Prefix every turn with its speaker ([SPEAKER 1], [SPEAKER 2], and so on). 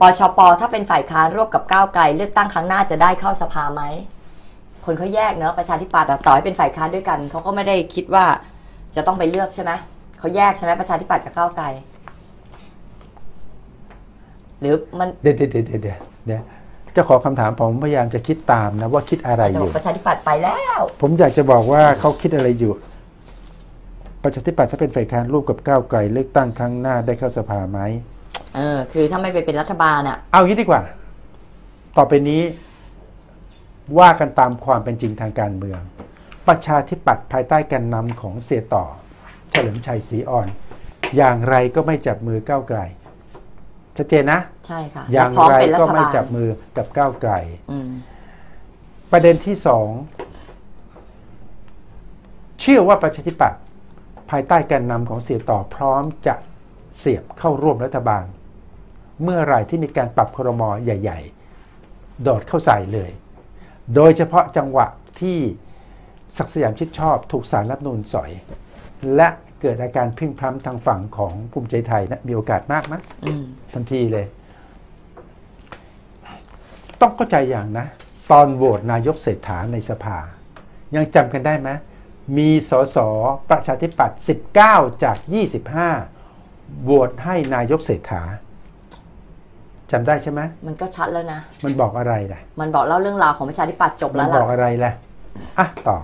[SPEAKER 1] ปชปถ้าเป็นฝ่ายค้านร่วมกับก้าวไกล เลือกตั้งครั้งหน้าจะได้เข้าสภาไหมคนเขาแยกเนอะประชาธิปัตย์อะต่อให้เป็นฝ่ายค้านด้วยกันเขาก็ไม่ได้คิดว่าจะต้องไปเลือกใช่ไหมเขาแยกใช่ไหมประชาธิปัตย์กับก้าวไกล หรือมัน
[SPEAKER 2] เดี๋ยวเดี๋ยวเดี๋ยวเดี๋ยวเดี๋ยวเดี๋ยวเจ้าของคำถามผมพยายามจะคิดตามนะว่าคิดอะไร
[SPEAKER 1] จะ
[SPEAKER 2] อบ
[SPEAKER 1] อยู่กประชาธิปัตย์ไปแล้ว
[SPEAKER 2] ผมอยากจะบอกว่าเขาคิดอะไรอยู่ ประชาธิปัตย์ถ้าเป็นฝ่ายค้านร่วมกับก้าวไกล เลือกตั้งครั้งหน้าได้เข้าสภาไหม
[SPEAKER 1] เออ คือถ้าไม่ไปเป็นรัฐบาลอะ
[SPEAKER 2] เอางี้ดีกว่า ต่อไปนี้ ว่ากันตามความเป็นจริงทางการเมือง ประชาธิปัตย์ภายใต้การนำของเสียต่อ เฉลิมชัยศรีอ่อน อย่างไรก็ไม่จับมือก้าวไกลชัดเจนนะ
[SPEAKER 1] ใช่ค่ะ
[SPEAKER 2] อย่าง
[SPEAKER 1] พร้อม
[SPEAKER 2] ไร
[SPEAKER 1] เป็นรั
[SPEAKER 2] ก็
[SPEAKER 1] ฐ
[SPEAKER 2] ไม่
[SPEAKER 1] บาล
[SPEAKER 2] จับมือกับก้าวไกล
[SPEAKER 1] อืม
[SPEAKER 2] ประเด็นที่สองเชื่อว่าประชาธิปัตย์ภายใต้การนำของเสียต่อพร้อมจะเสียบเข้าร่วมรัฐบาล เมื่อไหร่ที่มีการปรับครมอใหญ่ ๆ โดดเข้าใส่เลย โดยเฉพาะจังหวะที่ศักดิ์สยามชิดชอบถูกสารรัฐธรรมนูนสอย และเกิดอาการพริ่งพล้ำทางฝั่งของภูมิใจไทยนะมีโอกาสมากนะ
[SPEAKER 1] อืม
[SPEAKER 2] ทันทีเลย ต้องเข้าใจอย่างนะ ตอนโหวตนายกเศรษฐาในสภา ยังจำกันได้ไหมมีสสประชาธิปัตย์19 จาก 25โหวตให้นายกเศรษฐา จำได้ใช่ไหม
[SPEAKER 1] มันก็ชัดแล้วนะ
[SPEAKER 2] มันบอกอะไรล่ะ
[SPEAKER 1] มันบอกเล่าเรื่องราวของประชาธิปัตย์จบ
[SPEAKER 2] มั
[SPEAKER 1] แล้
[SPEAKER 2] น
[SPEAKER 1] ว
[SPEAKER 2] บ
[SPEAKER 1] ล่ะ
[SPEAKER 2] อกอะไรล่ะอะต่อ